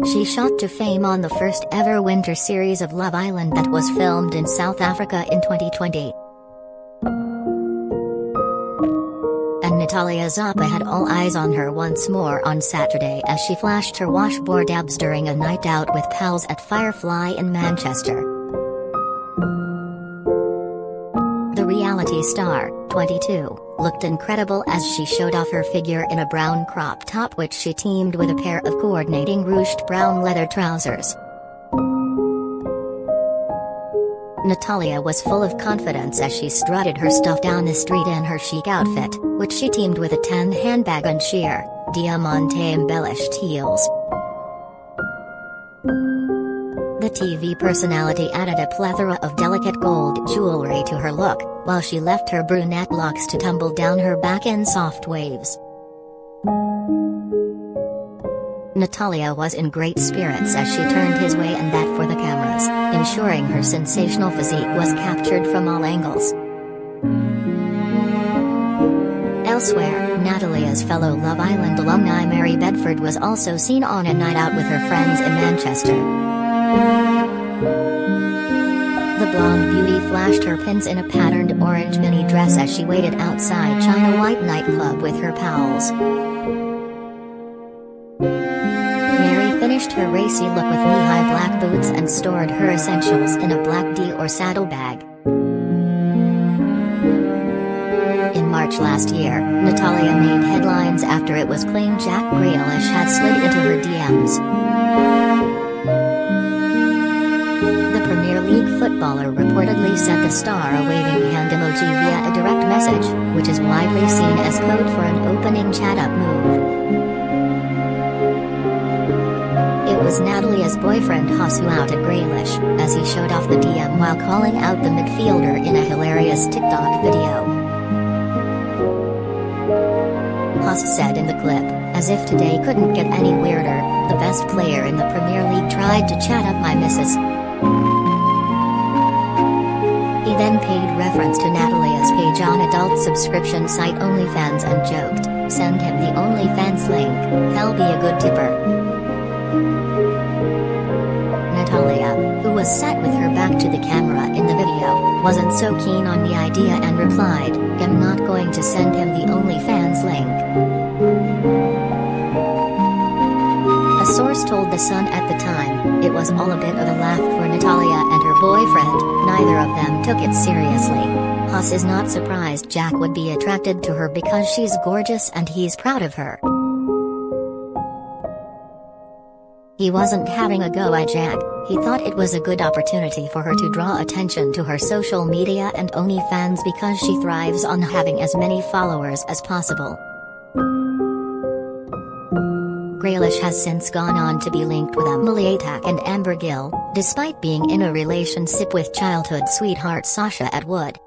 She shot to fame on the first ever winter series of Love Island that was filmed in South Africa in 2020. And Natalia Zoppa had all eyes on her once more on Saturday as she flashed her washboard abs during a night out with pals at Firefly in Manchester. Reality star, 22, looked incredible as she showed off her figure in a brown crop top which she teamed with a pair of coordinating ruched brown leather trousers. Natalia was full of confidence as she strutted her stuff down the street in her chic outfit, which she teamed with a tan handbag and sheer, diamante embellished heels. TV personality added a plethora of delicate gold jewelry to her look, while she left her brunette locks to tumble down her back in soft waves. Natalia was in great spirits as she turned his way and that for the cameras, ensuring her sensational physique was captured from all angles. Elsewhere, Natalia's fellow Love Island alumni Mary Bedford was also seen on a night out with her friends in Manchester. The blonde beauty flashed her pins in a patterned orange mini dress as she waited outside China White nightclub with her pals. Mary finished her racy look with knee-high black boots and stored her essentials in a black D Dior saddlebag. In March last year, Natalia made headlines after it was claimed Jack Grealish had slid into her DMs. Footballer reportedly sent the star a waving hand emoji via a direct message, which is widely seen as code for an opening chat-up move. It was Natalia's boyfriend Haas who outed Grealish, as he showed off the DM while calling out the midfielder in a hilarious TikTok video. Haas said in the clip, as if today couldn't get any weirder, the best player in the Premier League tried to chat up my missus. He then paid reference to Natalia's page on adult subscription site OnlyFans and joked, send him the OnlyFans link, he'll be a good tipper. Natalia, who was sat with her back to the camera in the video, wasn't so keen on the idea and replied, I'm not going to send him the OnlyFans link. Source told The Sun at the time, it was all a bit of a laugh for Natalia and her boyfriend, neither of them took it seriously. Haas is not surprised Jack would be attracted to her because she's gorgeous and he's proud of her. He wasn't having a go at Jack, he thought it was a good opportunity for her to draw attention to her social media and OnlyFans because she thrives on having as many followers as possible. Grealish has since gone on to be linked with Emily Atack and Amber Gill, despite being in a relationship with childhood sweetheart Sasha Atwood.